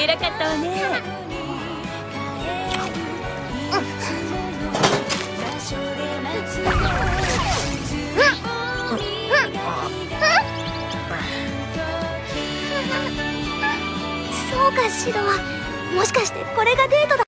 偉かったうね。そうかシロもしかしてこれがデートだ